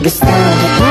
Gusto kita